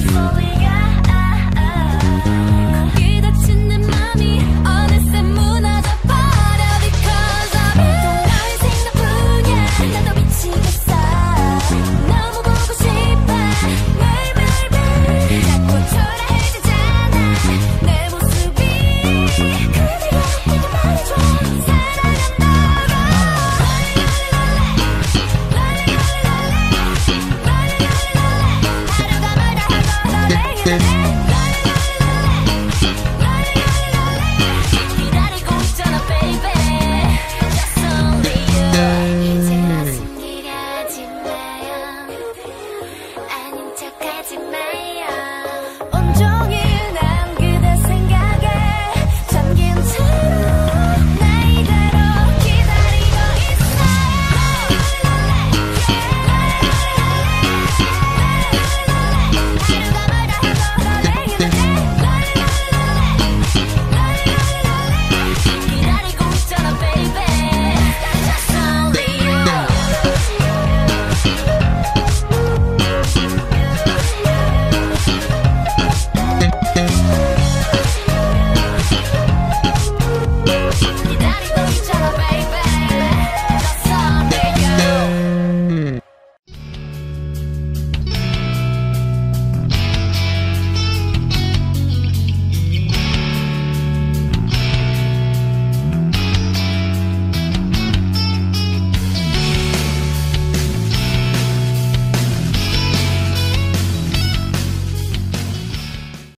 beautiful.